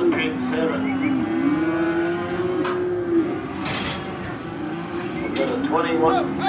127. We've got a 21.